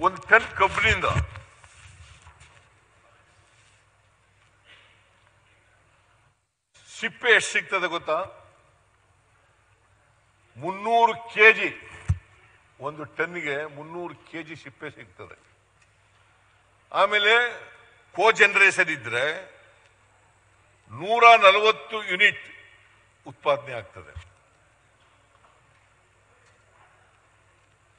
ಒಂದು ಟನ್ ಕಬ್ಬಿನಿಂದ. ಸಿಪ್ಪೆ ಎಷ್ಟು ಸಿಗ್ತದೆ ಗೊತ್ತಾ? ಮುನ್ನೂರು ಕೆಜಿ. ಒಂದು ಟನ್ಗೆ ಮುನ್ನೂರು ಕೆಜಿ ಸಿಪ್ಪೆ ಸಿಗ್ತದೆ. ಆಮೇಲೆ ಕೋ ಜನರೇಷನ್ ಇದ್ರೆ ನೂರ ನಲವತ್ತು ಯೂನಿಟ್ ಉತ್ಪಾದನೆ ಆಗ್ತದೆ.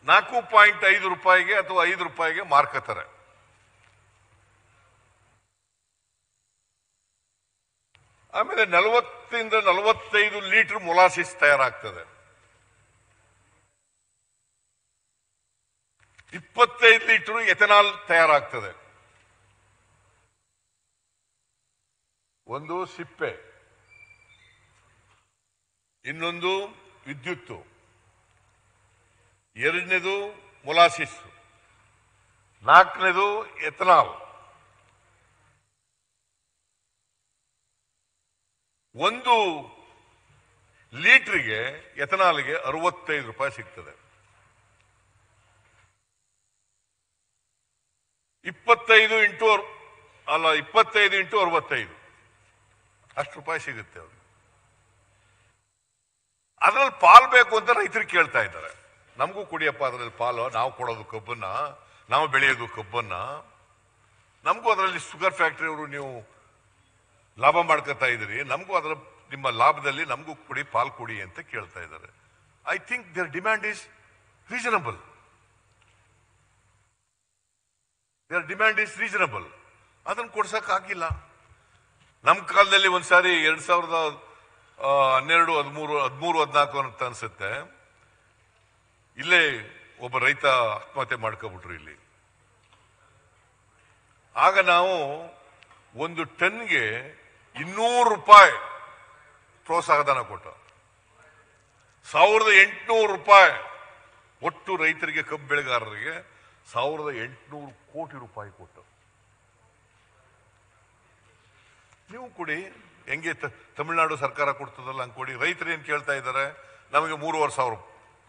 ನಾಲ್ಕು ಪಾಯಿಂಟ್ ಐದು ರೂಪಾಯಿಗೆ ಅಥವಾ ಐದು ರೂಪಾಯಿಗೆ ಮಾರ್ಕತಾರೆ ಆಮೇಲೆ ನಲವತ್ತಿಂದ ನಲವತ್ತೈದು ಲೀಟರ್ ಮೊಲಾಸಿಸ್ ತಯಾರಾಗ್ತದೆ. ಇಪ್ಪತ್ತೈದು ಲೀಟರ್ ಎಥೆನಾಲ್ ತಯಾರಾಗ್ತದೆ. ಒಂದು ಸಿಪ್ಪೆ, ಇನ್ನೊಂದು ವಿದ್ಯುತ್ತು. ಎರಡನೇದು ಮೊಲಾಸಿಸ್, ನಾಲ್ಕನೇದು ಎಥನಾಲ್. ಒಂದು ಲೀಟ್ರಿಗೆ ಎಥನಾಲ್ಗೆ ಅರವತ್ತೈದು ರೂಪಾಯಿ ಸಿಗ್ತದೆ. ಇಪ್ಪತ್ತೈದು ಇಂಟು ಅಲ್ಲ, ಇಪ್ಪತ್ತೈದು ಇಂಟು ಅರವತ್ತೈದು. ಅಷ್ಟು ರೂಪಾಯಿ ಸಿಗುತ್ತೆ ಅವ್ರಿಗೆ. ಅದ್ರಲ್ಲಿ ಪಾಲ್ ಬೇಕು ಅಂತ ರೈತರು ಕೇಳ್ತಾ ಇದ್ದಾರೆ. ನಮಗೂ ಕುಡಿಯಪ್ಪ ಅದರಲ್ಲಿ ಪಾಲು, ನಾವು ಕೊಡೋದು ಕಬ್ಬನ್ನು, ನಾವು ಬೆಳೆಯೋದು ಕಬ್ಬನ್ನು. ನಮಗೂ ಅದರಲ್ಲಿ ಶುಗರ್ ಫ್ಯಾಕ್ಟ್ರಿಯವರು ನೀವು ಲಾಭ ಮಾಡ್ಕೋತಾ ಇದ್ದೀರಿ. ನಮಗೂ ಅದರ ನಿಮ್ಮ ಲಾಭದಲ್ಲಿ ನಮಗೂ ಕೊಡಿ, ಪಾಲು ಕೊಡಿ ಅಂತ ಕೇಳ್ತಾ ಇದ್ದಾರೆ. I think their demand is reasonable their demand is reasonable ಅದನ್ನು ಕೊಡ್ಸೋಕ್ಕಾಗಿಲ್ಲ ನಮ್ಮ ಕಾಲದಲ್ಲಿ ಒಂದ್ಸಾರಿ ಎರಡು ಸಾವಿರದ ಹನ್ನೆರಡು, ಹದಿಮೂರು ಹದಿಮೂರು, ಹದಿನಾಲ್ಕು ಅಂತ ಅನ್ಸುತ್ತೆ. ಇಲ್ಲೇ ಒಬ್ಬ ರೈತ ಆತ್ಮಹತ್ಯೆ ಮಾಡ್ಕೊಬಿಟ್ರು ಇಲ್ಲಿ. ಆಗ ನಾವು ಒಂದು ಟನ್ಗೆ ಇನ್ನೂರು ರೂಪಾಯಿ ಪ್ರೋತ್ಸಾಹಧನ ಕೊಟ್ಟ ಸಾವಿರದ ಎಂಟುನೂರು ರೂಪಾಯಿ ಒಟ್ಟು ರೈತರಿಗೆ, ಕಬ್ಬು ಬೆಳೆಗಾರರಿಗೆ ಸಾವಿರದ ಎಂಟುನೂರು ಕೋಟಿ ರೂಪಾಯಿ ಕೊಟ್ಟ ನೀವು ಕೊಡಿ ಹೆಂಗೆ ತಮಿಳುನಾಡು ಸರ್ಕಾರ ಕೊಡ್ತದಲ್ಲ ಹಂಗೆ ರೈತರು ಏನು ಕೇಳ್ತಾ ಇದ್ದಾರೆ? ನಮಗೆ ಮೂರುವರೆ ಸಾವಿರ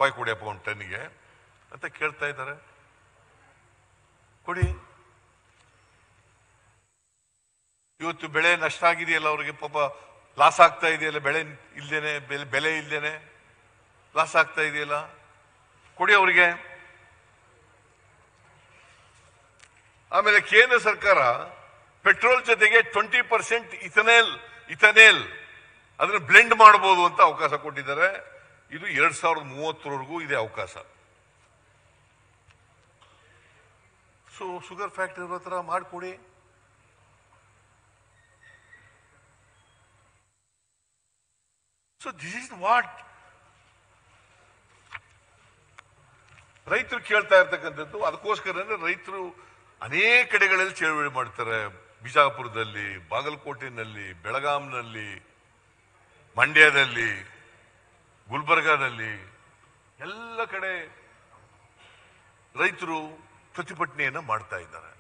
ರೂಪಾಯಿ ಕೊಡಿಯಪ್ಪ ಒಂದು ಟನ್ನಿಗೆ ಅಂತ ಕೇಳ್ತಾ ಇದ್ದಾರೆ. ಕೊಡಿ. ಇವತ್ತು ಬೆಳೆ ನಷ್ಟ ಆಗಿದೆಯಲ್ಲ ಅವ್ರಿಗೆ ಪಾಪ ಲಾಸ್ ಆಗ್ತಾ ಇದೆಯಲ್ಲ, ಬೆಳೆ ಇಲ್ದೇನೆ, ಬೆಲೆ ಬೆಲೆ ಇಲ್ದೇನೆ ಲಾಸ್ ಆಗ್ತಾ ಇದೆಯಲ್ಲ? ಕೊಡಿ ಅವರಿಗೆ. ಆಮೇಲೆ ಕೇಂದ್ರ ಸರ್ಕಾರ ಪೆಟ್ರೋಲ್ ಜೊತೆಗೆ ಟ್ವೆಂಟಿ ಪರ್ಸೆಂಟ್ ಇಥನೇಲ್ ಇಥನೇಲ್ ಅದನ್ನ ಬ್ಲೆಂಡ್ ಮಾಡಬಹುದು ಅಂತ ಅವಕಾಶ ಕೊಟ್ಟಿದ್ದಾರೆ. ಇದು ಎರಡ್ ಸಾವಿರದ ಮೂವತ್ತರವರೆಗೂ ಇದೆ ಅವಕಾಶ. ಸೊ ಶುಗರ್ ಫ್ಯಾಕ್ಟರಿ ಹತ್ರ ಮಾಡಿಕೊಡಿ. ಸೊ ದಿಸ್ ಇಸ್ ವಾಟ್ ರೈತರು ಕೇಳ್ತಾ ಇರ್ತಕ್ಕಂಥದ್ದು. ಅದಕ್ಕೋಸ್ಕರ ರೈತರು ಅನೇಕ ಕಡೆಗಳಲ್ಲಿ ಚಳವಳಿ ಮಾಡ್ತಾರೆ. ಬಿಜಾಪುರದಲ್ಲಿ, ಬಾಗಲಕೋಟೆನಲ್ಲಿ, ಬೆಳಗಾಂನಲ್ಲಿ, ಮಂಡ್ಯದಲ್ಲಿ. ಗುಲ್ಬರ್ಗಾದಲ್ಲಿ ಎಲ್ಲ ಕಡೆ ರೈತರು ಪ್ರತಿಭಟನೆಯನ್ನು ಮಾಡ್ತಾ ಇದ್ದಾರೆ.